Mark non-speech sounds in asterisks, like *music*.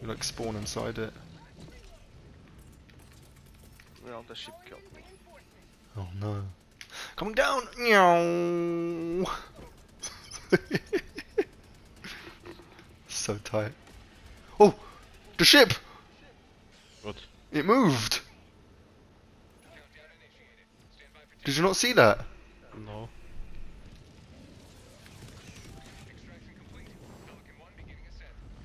You like spawn inside it. Well, the ship killed me. Oh no. Coming down! yeah. *laughs* so tight. Oh! The ship! What? It moved! Did you not see that? No.